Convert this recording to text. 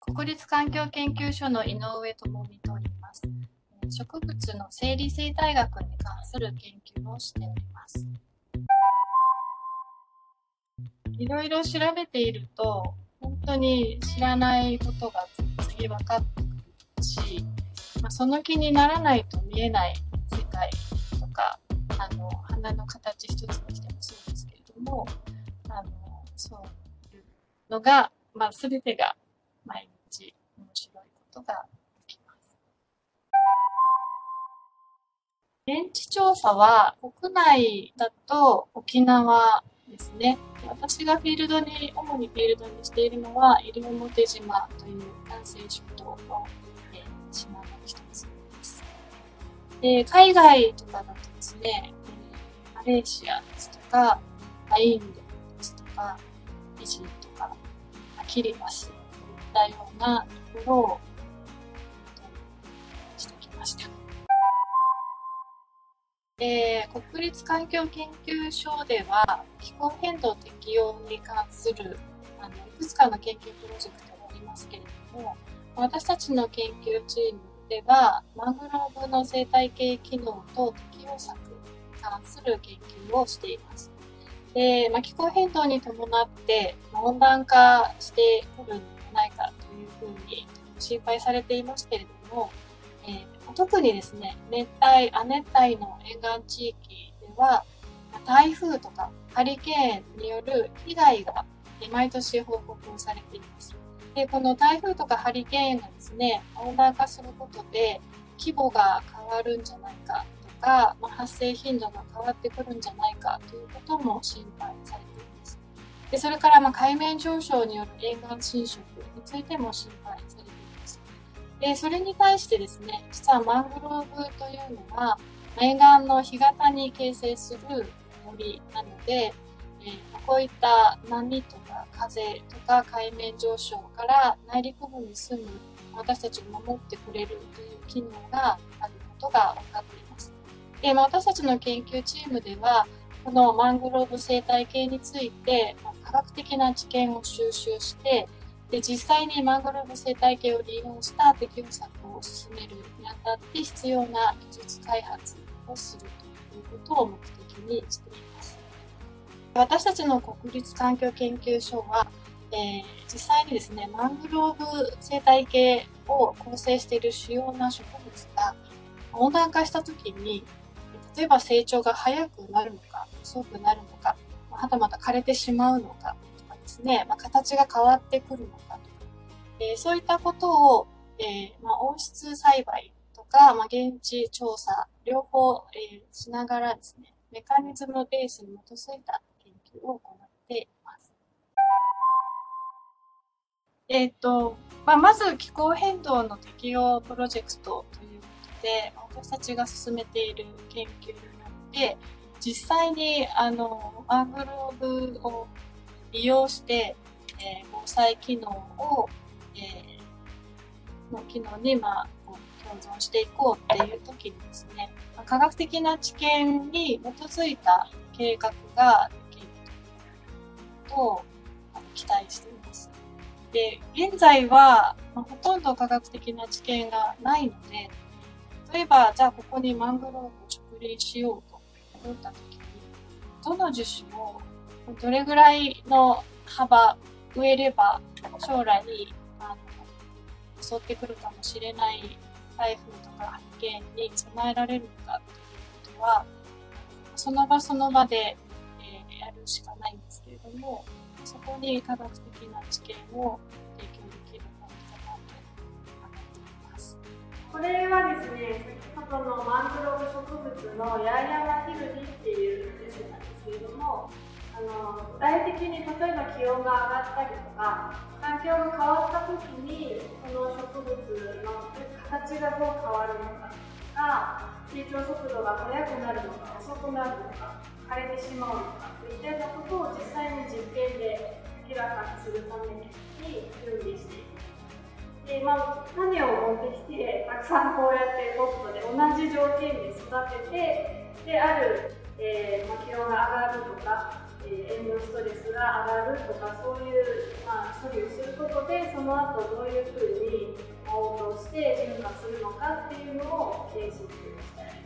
国立環境研究所の井上智美と言います。植物の生理生態学に関する研究をしております。いろいろ調べていると、本当に知らないことが次分かってくるし、まあ、その気にならないと見えない世界とか、あの花の形一つにしてもそうですけれども、あのそういうのが、まあ、全てが毎日面白いことができます。現地調査は国内だと沖縄ですね。私がフィールドに、主にフィールドにしているのは、西表島という南西諸島の、えー、島の一つです。で海外とかだとですね、えー、マレーシアですとか、インドですとか、フィジーとか、キリバスったようなところをしてきました。えー、国立環境研究所では気候変動適用に関するあのいくつかの研究プロジェクトがありますけれども私たちの研究チームではマグローブの生態系機能と適用策に関する研究をしています。で、まあ、気候変動に伴って、温暖化してくるいかというふうに心配されていますけれども、えー特にですね、熱帯、亜熱帯の沿岸地域では、台風とかハリケーンによる被害が毎年報告されています。で、この台風とかハリケーンがですね、温暖化することで規模が変わるんじゃないかとか、まあ、発生頻度が変わってくるんじゃないかということも心配されています。で、それからま海面上昇による沿岸浸食についても心配されています。で、それに対してですね、実はマングローブというのは、沿岸の干潟に形成する森なので、えー、こういった波とか風とか海面上昇から内陸部に住む私たちを守ってくれるという機能があることが分かっています。で、まあ、私たちの研究チームでは、このマングローブ生態系について、ま、科学的な知見を収集して、で実際にマングローブ生態系を利用した適応策を進めるにあたって必要な技術開発をするということを目的にしています。私たちの国立環境研究所は、えー、実際にですね、マングローブ生態系を構成している主要な植物が温暖化した時に、例えば成長が早くなるのか、遅くなるのか、はたまた枯れてしまうのかとか、ですね、まあ、形が変わってくるのかとか、えー、そういったことを、えー、まあ、温室栽培とか、まあ、現地調査、両方、えー、しながらですね、メカニズムベースに基づいた研究を行っています。えっ、と、まあ、まず気候変動の適応プロジェクトということで、私たちが進めている研究によって、実際にあのマングローブを利用して、えー、防災機能を、えー、の機能に、まあ、共存していこうっていう時にですね、ま科学的な知見に基づいた計画ができると期待しています。で、現在は、まあ、ほとんど科学的な知見がないので、例えば、じゃあここにマングローブを植林しようと思った時に、どの樹種をどれぐらいの幅植えれば将来にあの襲ってくるかもしれない台風とかハリケーンに備えられるのかということはその場その場で、えー、やるしかないんですけれどもそこに科学的な知見を提供できるのかなと考えています。これはですね先ほどのマングローブ植物のヤーヤマヒルギっていう種なんですけれどもあの具体的に例えば気温が上がったりとか環境が変わった時にこの植物の形がどう変わるのかとか成長速度が速くなるのか遅くなるのか枯れてしまうのかといったようなことを実際に実験で明らかにするために準備しています。でまあ、種を持ってきてたくさんこうやってポットで同じ条件で育ててである、えーまあ、気温が上がるとかえー、塩分ストレスが上がるとかそういう、まあ、処理をすることでその後どういうふうに応答して循環するのかっていうのを検証していきた。